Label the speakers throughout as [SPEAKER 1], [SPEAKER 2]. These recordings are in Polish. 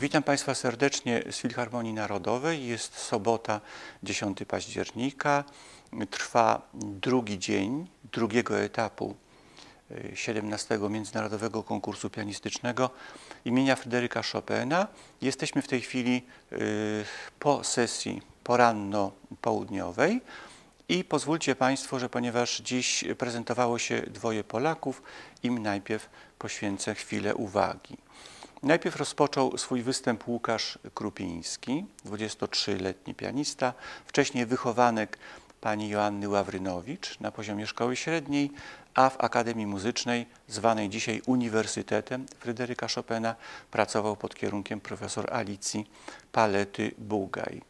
[SPEAKER 1] Witam Państwa serdecznie z Filharmonii Narodowej. Jest sobota 10 października. Trwa drugi dzień drugiego etapu 17 Międzynarodowego Konkursu Pianistycznego imienia Fryderyka Chopina. Jesteśmy w tej chwili y, po sesji poranno-południowej. I pozwólcie Państwo, że ponieważ dziś prezentowało się dwoje Polaków, im najpierw poświęcę chwilę uwagi. Najpierw rozpoczął swój występ Łukasz Krupiński, 23-letni pianista, wcześniej wychowanek pani Joanny Ławrynowicz na poziomie szkoły średniej, a w Akademii Muzycznej, zwanej dzisiaj Uniwersytetem Fryderyka Chopina, pracował pod kierunkiem profesor Alicji Palety-Bugaj.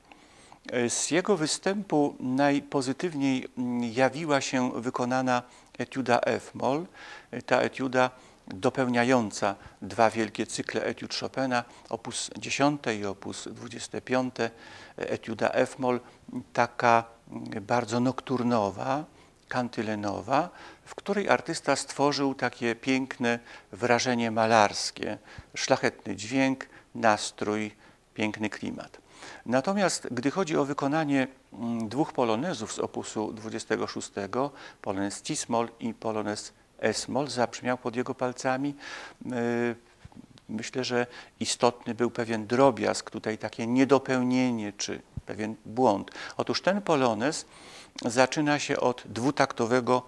[SPEAKER 1] Z jego występu najpozytywniej jawiła się wykonana etiuda F-moll. Ta etiuda dopełniająca dwa wielkie cykle etiud Chopina, opus 10 i opus 25, etiuda F-moll, taka bardzo nokturnowa, kantylenowa, w której artysta stworzył takie piękne wrażenie malarskie, szlachetny dźwięk, nastrój, piękny klimat. Natomiast gdy chodzi o wykonanie mm, dwóch polonezów z opusu 26, polonez Cismol i polonez Esmol, zabrzmiał pod jego palcami. Myślę, że istotny był pewien drobiazg, tutaj takie niedopełnienie czy pewien błąd. Otóż ten polonez zaczyna się od dwutaktowego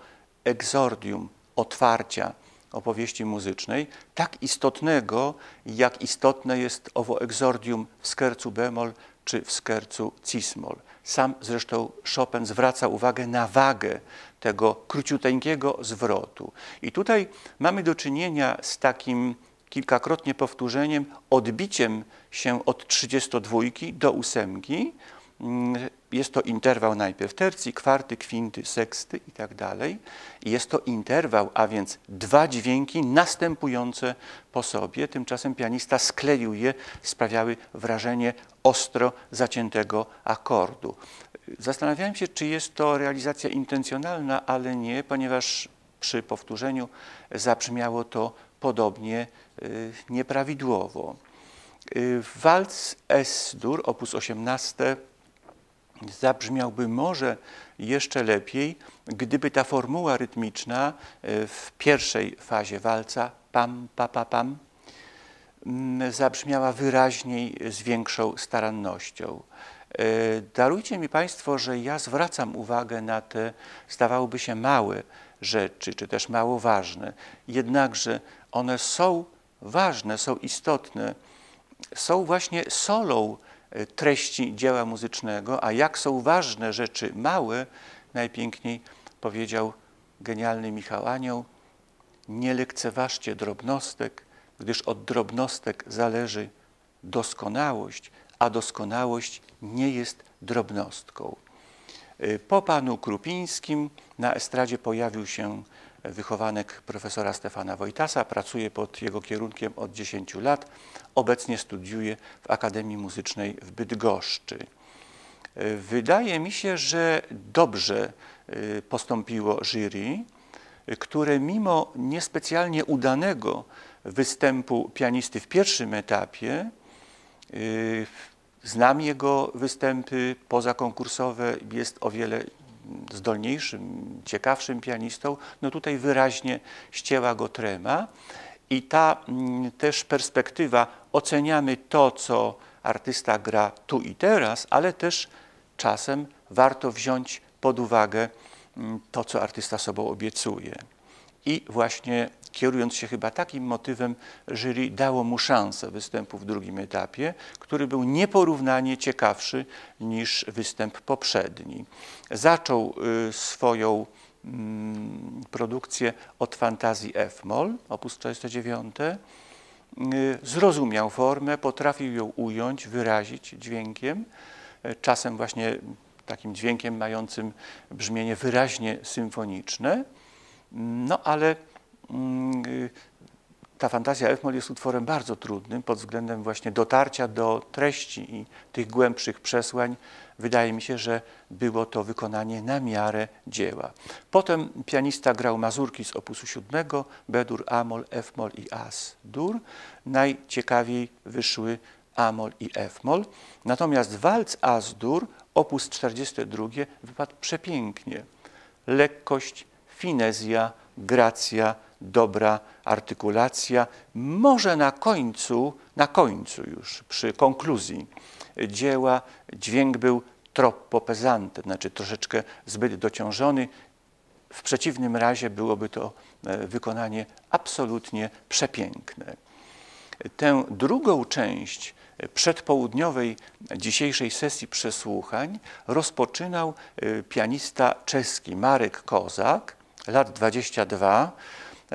[SPEAKER 1] egzordium, otwarcia opowieści muzycznej, tak istotnego, jak istotne jest owo egzordium w skercu bemol czy w skercu cismol. Sam zresztą Chopin zwraca uwagę na wagę tego króciuteńkiego zwrotu. I tutaj mamy do czynienia z takim kilkakrotnie powtórzeniem, odbiciem się od 32 do ósemki, Mm, jest to interwał najpierw tercji, kwarty, kwinty, seksty i tak dalej. Jest to interwał, a więc dwa dźwięki następujące po sobie. Tymczasem pianista skleił je, sprawiały wrażenie ostro zaciętego akordu. Zastanawiałem się, czy jest to realizacja intencjonalna, ale nie, ponieważ przy powtórzeniu zabrzmiało to podobnie y, nieprawidłowo. Y, walc S-dur, op. 18, zabrzmiałby może jeszcze lepiej, gdyby ta formuła rytmiczna e, w pierwszej fazie walca pam, pa, pa, pam mm, zabrzmiała wyraźniej z większą starannością. E, darujcie mi Państwo, że ja zwracam uwagę na te, zdawałoby się, małe rzeczy, czy też mało ważne. Jednakże one są ważne, są istotne, są właśnie solą treści dzieła muzycznego, a jak są ważne rzeczy małe, najpiękniej powiedział genialny Michał Anioł, nie lekceważcie drobnostek, gdyż od drobnostek zależy doskonałość, a doskonałość nie jest drobnostką. Po panu Krupińskim na estradzie pojawił się wychowanek profesora Stefana Wojtasa, pracuje pod jego kierunkiem od 10 lat. Obecnie studiuje w Akademii Muzycznej w Bydgoszczy. Wydaje mi się, że dobrze y, postąpiło jury, które mimo niespecjalnie udanego występu pianisty w pierwszym etapie, y, znam jego występy pozakonkursowe, jest o wiele zdolniejszym, ciekawszym pianistą, no tutaj wyraźnie ścięła go trema. I ta mm, też perspektywa, oceniamy to, co artysta gra tu i teraz, ale też czasem warto wziąć pod uwagę mm, to, co artysta sobą obiecuje. I właśnie kierując się chyba takim motywem, jury dało mu szansę występu w drugim etapie, który był nieporównanie ciekawszy niż występ poprzedni. Zaczął y, swoją mm, produkcję od fantazji F-moll, op. 49. Zrozumiał formę, potrafił ją ująć, wyrazić dźwiękiem, czasem właśnie takim dźwiękiem mającym brzmienie wyraźnie symfoniczne, no ale y, ta fantazja F-moll jest utworem bardzo trudnym pod względem właśnie dotarcia do treści i tych głębszych przesłań. Wydaje mi się, że było to wykonanie na miarę dzieła. Potem pianista grał mazurki z opusu siódmego, B-dur, A-moll, F-moll i As-dur. Najciekawiej wyszły Amol i F-moll. Natomiast walc As-dur, opus 42, wypadł przepięknie. Lekkość, finezja, gracja, dobra artykulacja. Może na końcu, na końcu już, przy konkluzji dzieła, dźwięk był troppo pesante, znaczy troszeczkę zbyt dociążony. W przeciwnym razie byłoby to e, wykonanie absolutnie przepiękne. Tę drugą część przedpołudniowej dzisiejszej sesji przesłuchań rozpoczynał e, pianista czeski Marek Kozak, lat 22,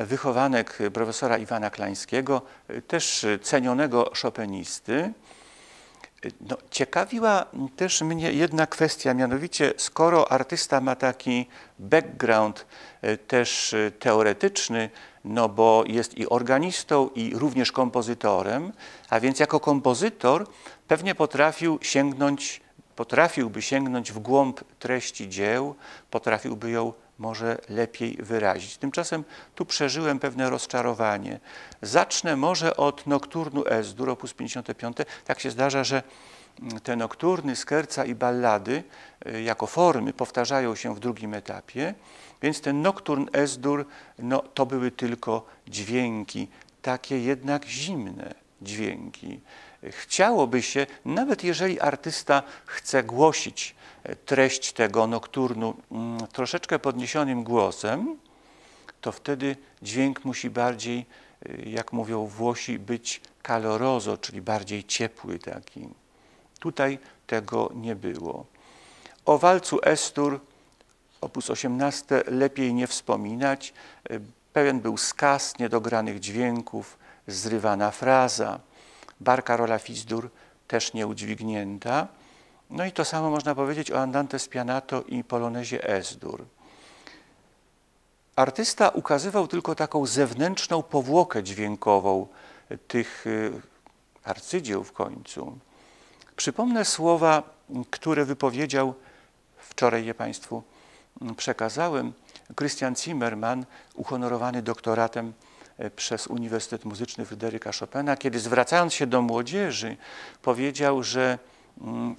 [SPEAKER 1] wychowanek profesora Iwana Klańskiego, też cenionego szopenisty. No, ciekawiła też mnie jedna kwestia, mianowicie skoro artysta ma taki background e, też e, teoretyczny, no bo jest i organistą, i również kompozytorem, a więc jako kompozytor pewnie potrafił sięgnąć, potrafiłby sięgnąć w głąb treści dzieł, potrafiłby ją może lepiej wyrazić. Tymczasem tu przeżyłem pewne rozczarowanie. Zacznę może od nokturnu S-dur, op. 55. Tak się zdarza, że te nokturny, skerca i ballady y, jako formy powtarzają się w drugim etapie, więc ten nokturn S-dur no, to były tylko dźwięki, takie jednak zimne dźwięki. Chciałoby się, nawet jeżeli artysta chce głosić treść tego nokturnu mm, troszeczkę podniesionym głosem, to wtedy dźwięk musi bardziej, y, jak mówią Włosi, być caloroso, czyli bardziej ciepły taki. Tutaj tego nie było. O walcu Estur, opus 18, lepiej nie wspominać. Y, Pewien był skaz niedogranych dźwięków, zrywana fraza. Barka rola Fizdur też nieudźwignięta. No i to samo można powiedzieć o Andante Spianato i Polonezie S-dur. Artysta ukazywał tylko taką zewnętrzną powłokę dźwiękową tych y, arcydzieł w końcu. Przypomnę słowa, które wypowiedział, wczoraj je Państwu mm, przekazałem, Christian Zimmermann, uhonorowany doktoratem e, przez Uniwersytet Muzyczny Fryderyka Chopina, kiedy zwracając się do młodzieży, powiedział, że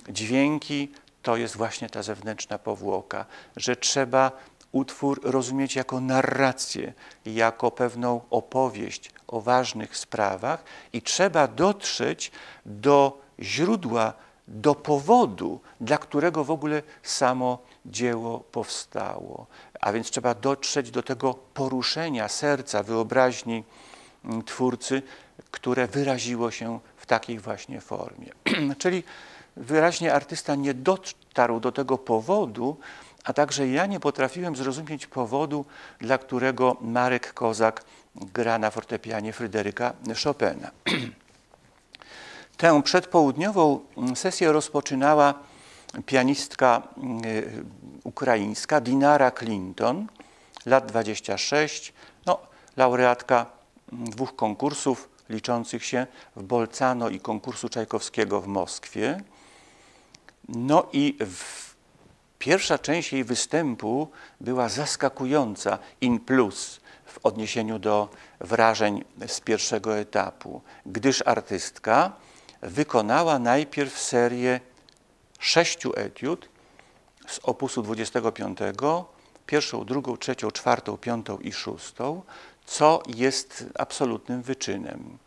[SPEAKER 1] dźwięki to jest właśnie ta zewnętrzna powłoka, że trzeba utwór rozumieć jako narrację, jako pewną opowieść o ważnych sprawach i trzeba dotrzeć do źródła, do powodu, dla którego w ogóle samo dzieło powstało. A więc trzeba dotrzeć do tego poruszenia serca, wyobraźni mm, twórcy, które wyraziło się w takiej właśnie formie. Czyli wyraźnie artysta nie dotarł do tego powodu, a także ja nie potrafiłem zrozumieć powodu, dla którego Marek Kozak gra na fortepianie Fryderyka Chopina. Tę przedpołudniową sesję rozpoczynała pianistka y, ukraińska Dinara Clinton, lat 26, no, laureatka dwóch konkursów liczących się w Bolcano i konkursu Czajkowskiego w Moskwie. No i pierwsza część jej występu była zaskakująca in plus w odniesieniu do wrażeń z pierwszego etapu, gdyż artystka wykonała najpierw serię sześciu etiud z opusu 25, pierwszą, drugą, trzecią, czwartą, piątą i szóstą, co jest absolutnym wyczynem.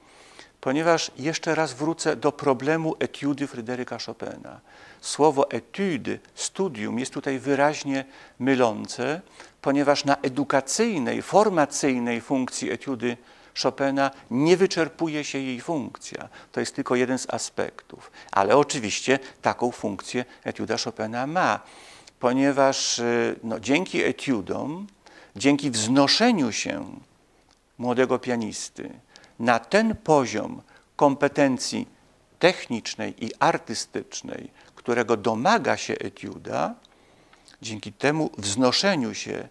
[SPEAKER 1] Ponieważ jeszcze raz wrócę do problemu etiudy Fryderyka Chopina słowo etude, studium jest tutaj wyraźnie mylące, ponieważ na edukacyjnej, formacyjnej funkcji etiudy Chopina nie wyczerpuje się jej funkcja. To jest tylko jeden z aspektów. Ale oczywiście taką funkcję etiuda Chopina ma, ponieważ y, no, dzięki etiudom, dzięki wznoszeniu się młodego pianisty na ten poziom kompetencji technicznej i artystycznej, którego domaga się etiuda, dzięki temu wznoszeniu się,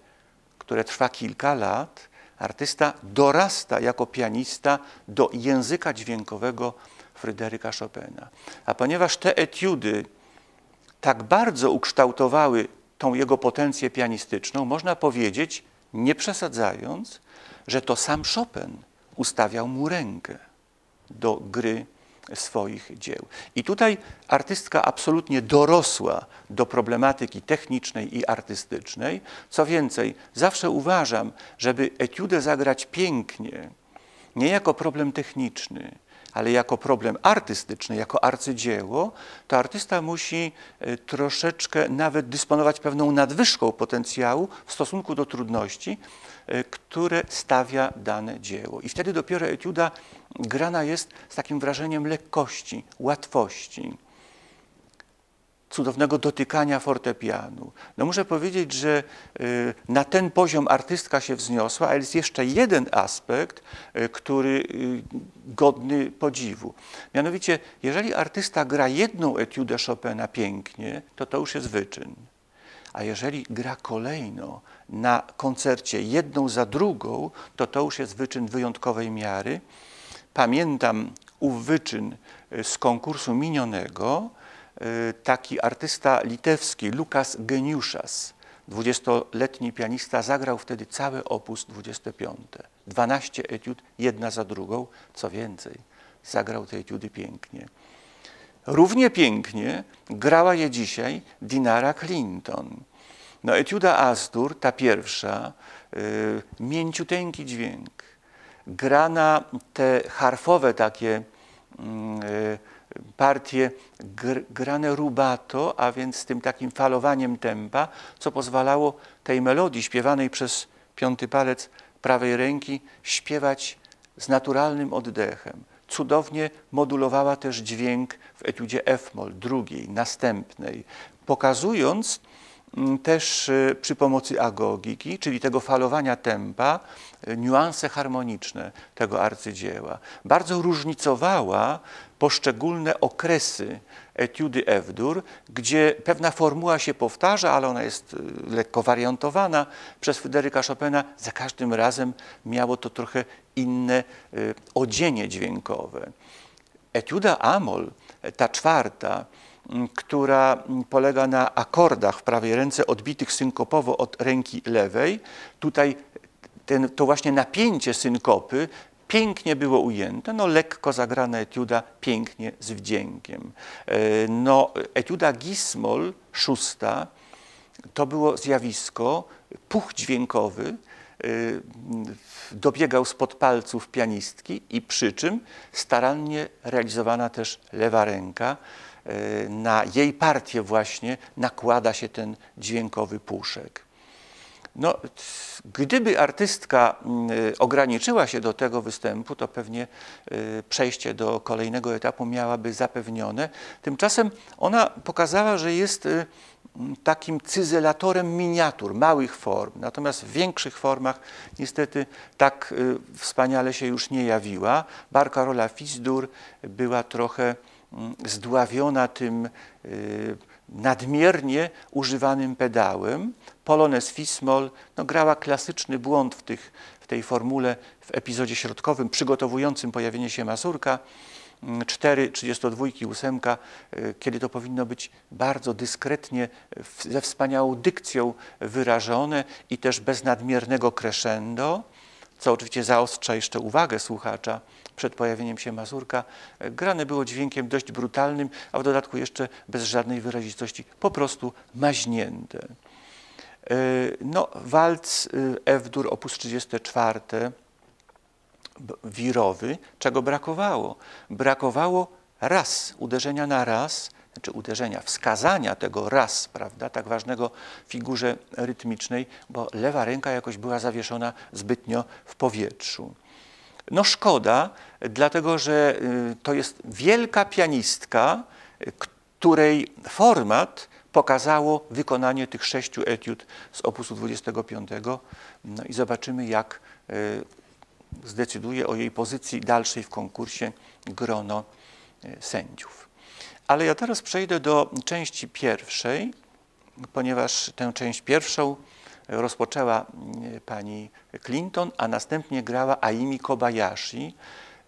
[SPEAKER 1] które trwa kilka lat, artysta dorasta jako pianista do języka dźwiękowego Fryderyka Chopina. A ponieważ te etiudy tak bardzo ukształtowały tą jego potencję pianistyczną, można powiedzieć, nie przesadzając, że to sam Chopin ustawiał mu rękę do gry swoich dzieł. I tutaj artystka absolutnie dorosła do problematyki technicznej i artystycznej. Co więcej, zawsze uważam, żeby etiudę zagrać pięknie, nie jako problem techniczny, ale jako problem artystyczny, jako arcydzieło, to artysta musi e, troszeczkę nawet dysponować pewną nadwyżką potencjału w stosunku do trudności, które stawia dane dzieło. I wtedy dopiero etiuda grana jest z takim wrażeniem lekkości, łatwości cudownego dotykania fortepianu. No muszę powiedzieć, że y, na ten poziom artystka się wzniosła, ale jest jeszcze jeden aspekt, y, który y, godny podziwu. Mianowicie, jeżeli artysta gra jedną etiudę Chopina pięknie, to to już jest wyczyn. A jeżeli gra kolejno na koncercie jedną za drugą, to to już jest wyczyn wyjątkowej miary. Pamiętam ów wyczyn z konkursu minionego, Y, taki artysta litewski, Lukas Geniuszas, dwudziestoletni pianista, zagrał wtedy cały opus 25. 12 etiud, jedna za drugą, co więcej, zagrał te etiudy pięknie. Równie pięknie grała je dzisiaj Dinara Clinton. No, etiuda Astur, ta pierwsza, yy, mięciuteńki dźwięk. Gra te harfowe takie yy, partie gr grane rubato, a więc z tym takim falowaniem tempa, co pozwalało tej melodii śpiewanej przez piąty palec prawej ręki śpiewać z naturalnym oddechem. Cudownie modulowała też dźwięk w etiudzie F-moll, drugiej, następnej, pokazując mm, też y, przy pomocy agogiki, czyli tego falowania tempa, y, niuanse harmoniczne tego arcydzieła. Bardzo różnicowała poszczególne okresy etiudy F-dur, gdzie pewna formuła się powtarza, ale ona jest y, lekko wariantowana przez Fryderyka Chopina. Za każdym razem miało to trochę inne odzienie dźwiękowe. Etiuda Amol, ta czwarta, mm, która polega na akordach w prawej ręce odbitych synkopowo od ręki lewej. Tutaj ten, to właśnie napięcie synkopy pięknie było ujęte, no lekko zagrana etiuda, pięknie z wdziękiem. E, no, etiuda Gismol, szósta, to było zjawisko, puch dźwiękowy, e, dobiegał spod palców pianistki i przy czym starannie realizowana też lewa ręka, na jej partię właśnie nakłada się ten dźwiękowy puszek. No, gdyby artystka y, ograniczyła się do tego występu, to pewnie y, przejście do kolejnego etapu miałaby zapewnione. Tymczasem ona pokazała, że jest y, takim cyzelatorem miniatur, małych form. Natomiast w większych formach niestety tak wspaniale się już nie jawiła. Barcarola Fisdur była trochę zdławiona tym nadmiernie używanym pedałem. Polones Fismol no, grała klasyczny błąd w, tych, w tej formule w epizodzie środkowym przygotowującym pojawienie się Mazurka. 4, 32 i 8, kiedy to powinno być bardzo dyskretnie, ze wspaniałą dykcją wyrażone i też bez nadmiernego crescendo, co oczywiście zaostrza jeszcze uwagę słuchacza przed pojawieniem się Mazurka, grane było dźwiękiem dość brutalnym, a w dodatku jeszcze bez żadnej wyrazistości, po prostu maźnięte. E, no, walc e, F-dur op. 34 wirowy, czego brakowało? Brakowało raz, uderzenia na raz, znaczy uderzenia, wskazania tego raz, prawda, tak ważnego figurze rytmicznej, bo lewa ręka jakoś była zawieszona zbytnio w powietrzu. No szkoda, dlatego że y, to jest wielka pianistka, której format pokazało wykonanie tych sześciu etiud z opusu 25. No i zobaczymy, jak y, zdecyduje o jej pozycji dalszej w konkursie grono y, sędziów. Ale ja teraz przejdę do części pierwszej, ponieważ tę część pierwszą rozpoczęła pani Clinton, a następnie grała Aimi Kobayashi,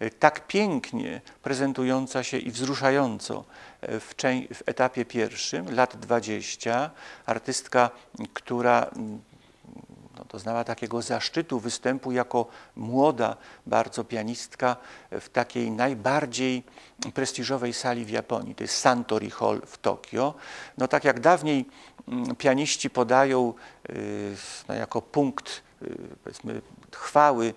[SPEAKER 1] tak pięknie prezentująca się i wzruszająco e, w, w etapie pierwszym, lat 20, artystka, która no, doznała takiego zaszczytu występu jako młoda bardzo pianistka w takiej najbardziej prestiżowej sali w Japonii. To jest Santori Hall w Tokio. No tak jak dawniej pianiści podają y, no, jako punkt y, powiedzmy chwały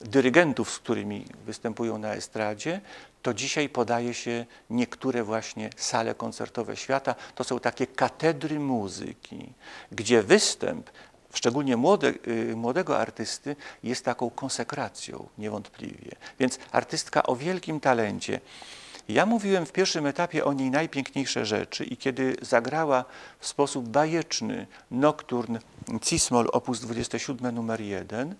[SPEAKER 1] dyrygentów, z którymi występują na estradzie, to dzisiaj podaje się niektóre właśnie sale koncertowe świata. To są takie katedry muzyki, gdzie występ, szczególnie młode, y, młodego artysty, jest taką konsekracją niewątpliwie. Więc artystka o wielkim talencie. Ja mówiłem w pierwszym etapie o niej najpiękniejsze rzeczy i kiedy zagrała w sposób bajeczny nokturn Cismol op. 27 numer 1,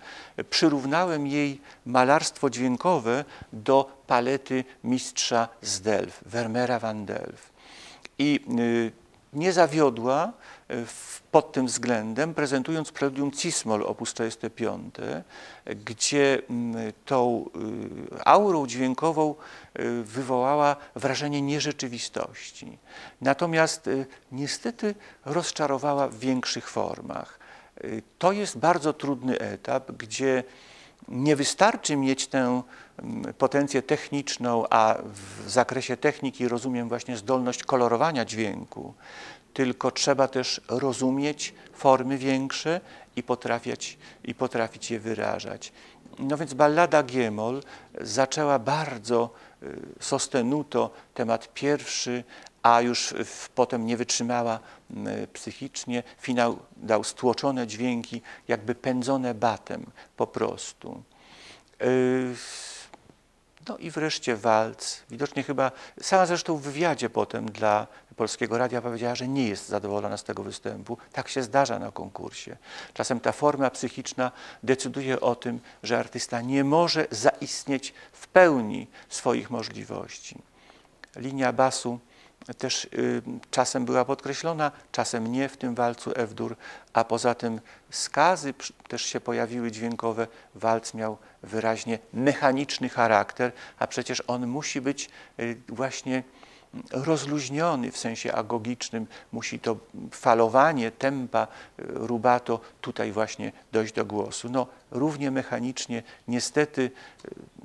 [SPEAKER 1] przyrównałem jej malarstwo dźwiękowe do palety mistrza z Delft, Vermeera van Delft. I y, nie zawiodła y, pod tym względem, prezentując preludium Cismol op. 45, gdzie mm, tą y, aurą dźwiękową wywołała wrażenie nierzeczywistości. Natomiast niestety rozczarowała w większych formach. To jest bardzo trudny etap, gdzie nie wystarczy mieć tę potencję techniczną, a w zakresie techniki rozumiem właśnie zdolność kolorowania dźwięku, tylko trzeba też rozumieć formy większe i potrafić, i potrafić je wyrażać. No więc ballada Giemol zaczęła bardzo y, sostenuto temat pierwszy, a już potem nie wytrzymała psychicznie. Finał dał stłoczone dźwięki, jakby pędzone batem po prostu. No i wreszcie walc. Widocznie chyba, sama zresztą w wywiadzie potem dla Polskiego Radia powiedziała, że nie jest zadowolona z tego występu. Tak się zdarza na konkursie. Czasem ta forma psychiczna decyduje o tym, że artysta nie może zaistnieć w pełni swoich możliwości. Linia basu też y, czasem była podkreślona, czasem nie w tym walcu F-dur, a poza tym skazy też się pojawiły dźwiękowe. Walc miał wyraźnie mechaniczny charakter, a przecież on musi być y, właśnie rozluźniony w sensie agogicznym, musi to falowanie tempa y, rubato tutaj właśnie dojść do głosu. No, równie mechanicznie niestety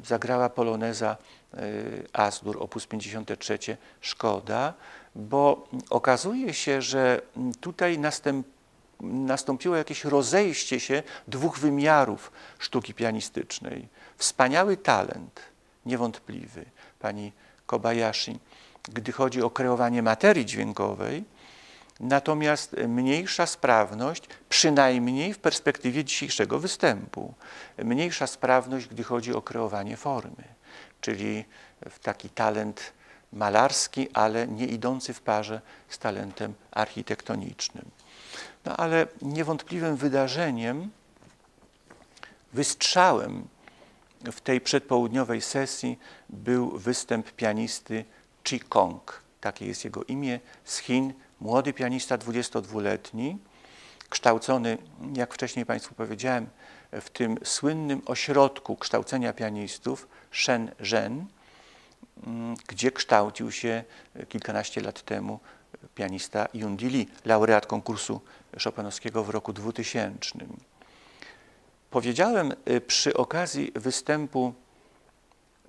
[SPEAKER 1] zagrała poloneza Y, Asdur op. 53 szkoda, bo okazuje się, że tutaj następ, nastąpiło jakieś rozejście się dwóch wymiarów sztuki pianistycznej. Wspaniały talent, niewątpliwy, pani Kobayashi, gdy chodzi o kreowanie materii dźwiękowej, natomiast mniejsza sprawność, przynajmniej w perspektywie dzisiejszego występu, mniejsza sprawność, gdy chodzi o kreowanie formy czyli taki talent malarski, ale nie idący w parze z talentem architektonicznym. No ale niewątpliwym wydarzeniem, wystrzałem w tej przedpołudniowej sesji był występ pianisty Chi Kong, takie jest jego imię, z Chin, młody pianista 22-letni, kształcony, jak wcześniej Państwu powiedziałem, w tym słynnym ośrodku kształcenia pianistów Shenzhen, mm, gdzie kształcił się kilkanaście lat temu pianista Yundi Li, laureat konkursu Chopinowskiego w roku 2000. Powiedziałem y, przy okazji występu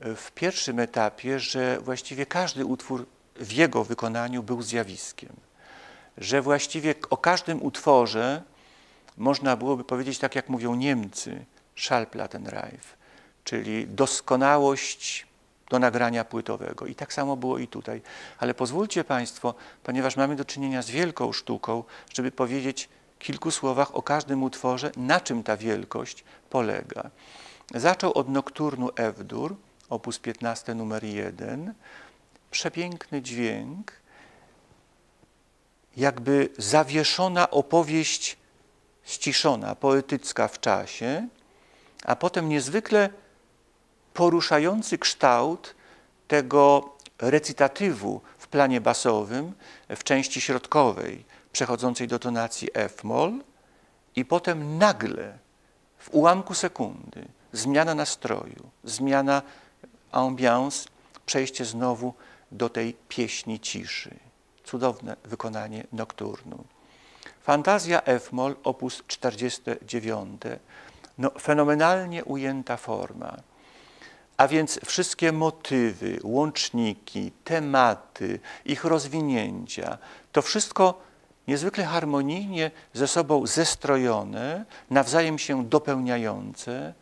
[SPEAKER 1] y, w pierwszym etapie, że właściwie każdy utwór w jego wykonaniu był zjawiskiem, że właściwie o każdym utworze można byłoby powiedzieć tak, jak mówią Niemcy, Schallplattenreif, czyli doskonałość do nagrania płytowego. I tak samo było i tutaj. Ale pozwólcie Państwo, ponieważ mamy do czynienia z wielką sztuką, żeby powiedzieć w kilku słowach o każdym utworze, na czym ta wielkość polega. Zaczął od nokturnu F-dur, opus 15 numer 1. Przepiękny dźwięk, jakby zawieszona opowieść ściszona, poetycka w czasie, a potem niezwykle poruszający kształt tego recytatywu w planie basowym w części środkowej, przechodzącej do tonacji F-moll i potem nagle, w ułamku sekundy, zmiana nastroju, zmiana ambiance, przejście znowu do tej pieśni ciszy. Cudowne wykonanie nokturnu. Fantazja F-moll, op. 49. No, fenomenalnie ujęta forma. A więc wszystkie motywy, łączniki, tematy, ich rozwinięcia, to wszystko niezwykle harmonijnie ze sobą zestrojone, nawzajem się dopełniające,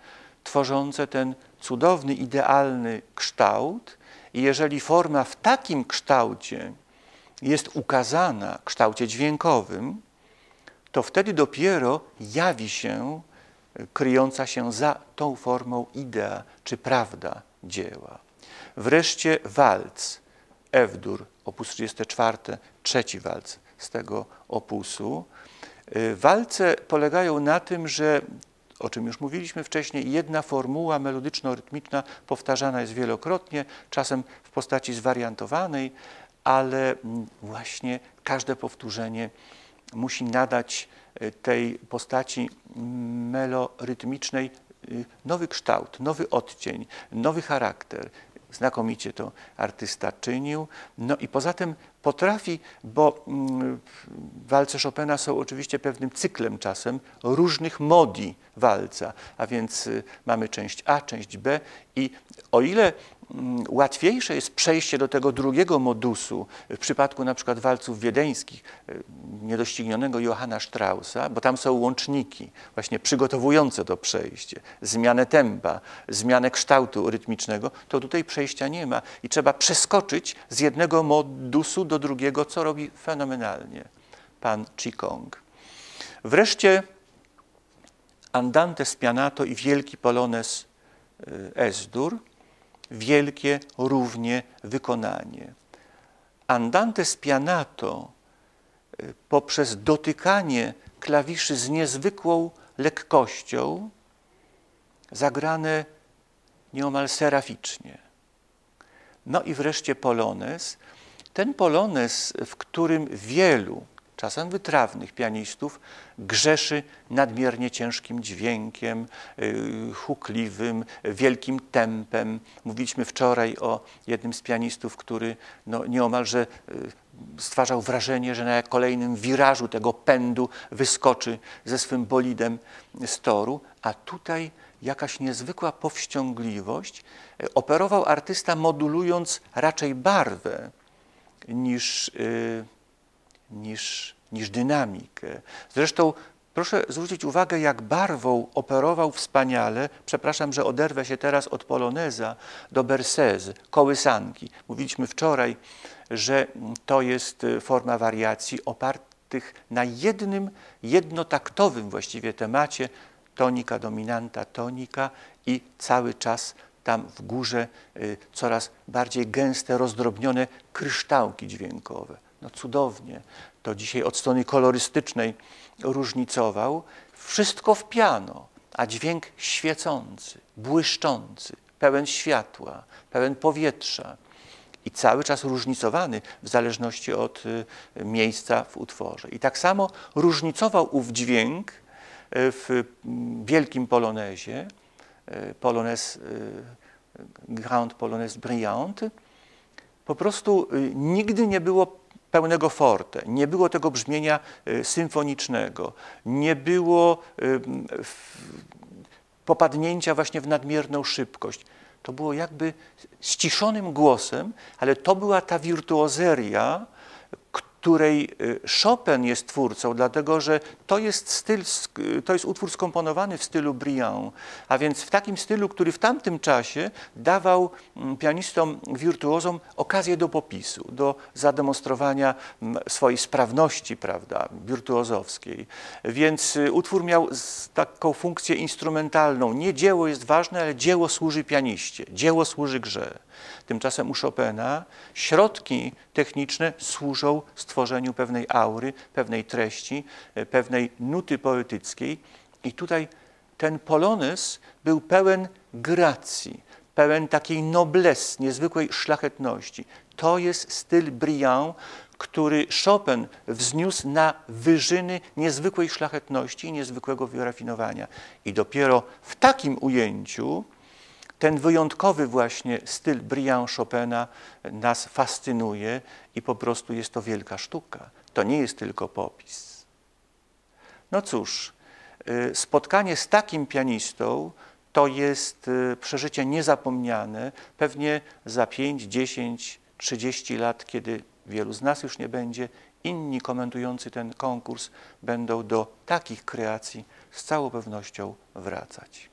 [SPEAKER 1] tworzące ten cudowny, idealny kształt. I jeżeli forma w takim kształcie jest ukazana, kształcie dźwiękowym, to wtedy dopiero jawi się kryjąca się za tą formą idea czy prawda dzieła. Wreszcie walc, F-dur, opus 34, trzeci walc z tego opusu. Y, walce polegają na tym, że o czym już mówiliśmy wcześniej, jedna formuła melodyczno-rytmiczna powtarzana jest wielokrotnie, czasem w postaci zwariantowanej, ale mm, właśnie każde powtórzenie musi nadać y, tej postaci melorytmicznej y, nowy kształt, nowy odcień, nowy charakter. Znakomicie to artysta czynił. No i poza tym potrafi, bo mm, walce Chopina są oczywiście pewnym cyklem czasem różnych modi walca, a więc y, mamy część A, część B i o ile Mm, łatwiejsze jest przejście do tego drugiego modusu w przypadku na przykład walców wiedeńskich y, niedoścignionego Johanna Straussa, bo tam są łączniki właśnie przygotowujące to przejście, zmianę tempa, zmianę kształtu rytmicznego, to tutaj przejścia nie ma i trzeba przeskoczyć z jednego modusu do drugiego, co robi fenomenalnie pan Qigong. Wreszcie Andante Spianato i wielki polones y, Esdur – wielkie równie wykonanie. Andante spianato y, poprzez dotykanie klawiszy z niezwykłą lekkością zagrane nieomal seraficznie. No i wreszcie polones. Ten polones, w którym wielu czasem wytrawnych pianistów, grzeszy nadmiernie ciężkim dźwiękiem, y, hukliwym, wielkim tempem. Mówiliśmy wczoraj o jednym z pianistów, który no, nieomalże y, stwarzał wrażenie, że na kolejnym wirażu tego pędu wyskoczy ze swym bolidem z toru, a tutaj jakaś niezwykła powściągliwość. Operował artysta modulując raczej barwę niż niż, niż dynamikę. Zresztą proszę zwrócić uwagę, jak barwą operował wspaniale, przepraszam, że oderwę się teraz od poloneza, do bersezy, kołysanki. Mówiliśmy wczoraj, że to jest y, forma wariacji opartych na jednym, jednotaktowym właściwie temacie, tonika, dominanta, tonika i cały czas tam w górze y, coraz bardziej gęste, rozdrobnione kryształki dźwiękowe no cudownie, to dzisiaj od strony kolorystycznej różnicował, wszystko w piano, a dźwięk świecący, błyszczący, pełen światła, pełen powietrza i cały czas różnicowany w zależności od y, miejsca w utworze. I tak samo różnicował ów dźwięk y, w mm, wielkim polonezie, y, polonez, Grand Polonaise Brillante, po prostu nigdy nie było pełnego forte, nie było tego brzmienia y, symfonicznego, nie było y, popadnięcia właśnie w nadmierną szybkość. To było jakby ściszonym głosem, ale to była ta wirtuozeria, której y, Chopin jest twórcą, dlatego że to jest, styl, to jest utwór skomponowany w stylu Briand, a więc w takim stylu, który w tamtym czasie dawał mm, pianistom, wirtuozom okazję do popisu, do zademonstrowania swojej sprawności, prawda, wirtuozowskiej. Więc y, utwór miał taką funkcję instrumentalną. Nie dzieło jest ważne, ale dzieło służy pianiście, dzieło służy grze. Tymczasem u Chopina środki techniczne służą stworzeniu pewnej aury, pewnej treści, e, pewnej nuty poetyckiej. I tutaj ten polonez był pełen gracji, pełen takiej noblesse, niezwykłej szlachetności. To jest styl brillant, który Chopin wzniósł na wyżyny niezwykłej szlachetności i niezwykłego wyrafinowania. I dopiero w takim ujęciu ten wyjątkowy właśnie styl Briand Chopina nas fascynuje i po prostu jest to wielka sztuka. To nie jest tylko popis. No cóż, y, spotkanie z takim pianistą to jest y, przeżycie niezapomniane. Pewnie za 5, 10, 30 lat, kiedy wielu z nas już nie będzie, inni komentujący ten konkurs będą do takich kreacji z całą pewnością wracać.